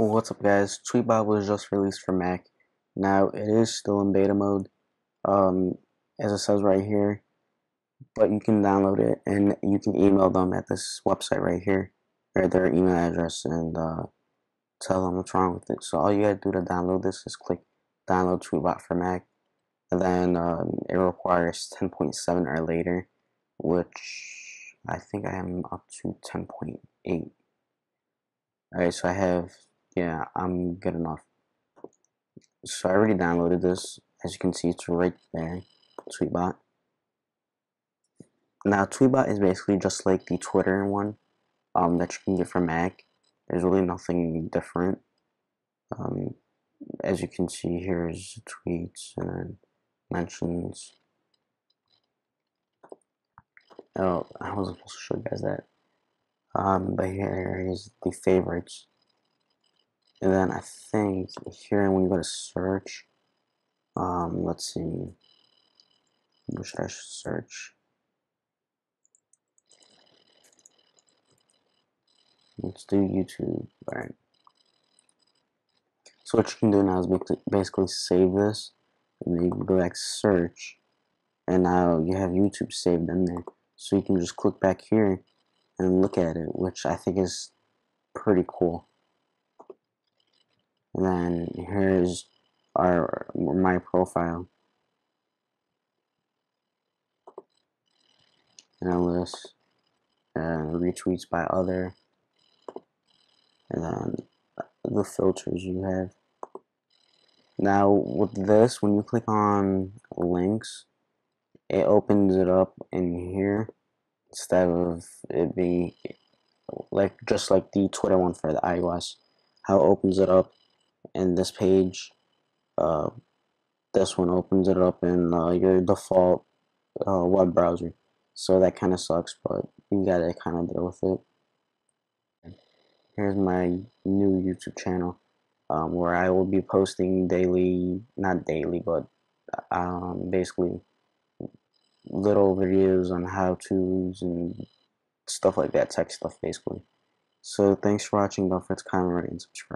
What's up guys, Tweetbot was just released for Mac. Now it is still in beta mode, um, as it says right here, but you can download it and you can email them at this website right here, or their email address and uh, tell them what's wrong with it. So all you gotta do to download this is click download Tweetbot for Mac, and then um, it requires 10.7 or later, which I think I am up to 10.8. Alright, so I have yeah, I'm good enough. So I already downloaded this. As you can see, it's right there, Tweetbot. Now, Tweetbot is basically just like the Twitter one um, that you can get from Mac. There's really nothing different. Um, as you can see, here's tweets and mentions. Oh, I wasn't supposed to show you guys that. Um, but here is the favorites. And then I think here when you go to search, um, let's see, what should I search? Let's do YouTube, alright. So what you can do now is basically save this, and then you can go back to search, and now you have YouTube saved in there. So you can just click back here and look at it, which I think is pretty cool. Then here's our my profile. And a list and retweets by other and then the filters you have. Now with this, when you click on links, it opens it up in here instead of it being like just like the Twitter one for the iOS. How it opens it up in this page uh, this one opens it up in uh, your default uh, web browser. So that kind of sucks but you gotta kind of deal with it. Here's my new YouTube channel um, where I will be posting daily not daily but um, basically little videos on how-tos and stuff like that tech stuff basically. So thanks for watching don't forget to comment and subscribe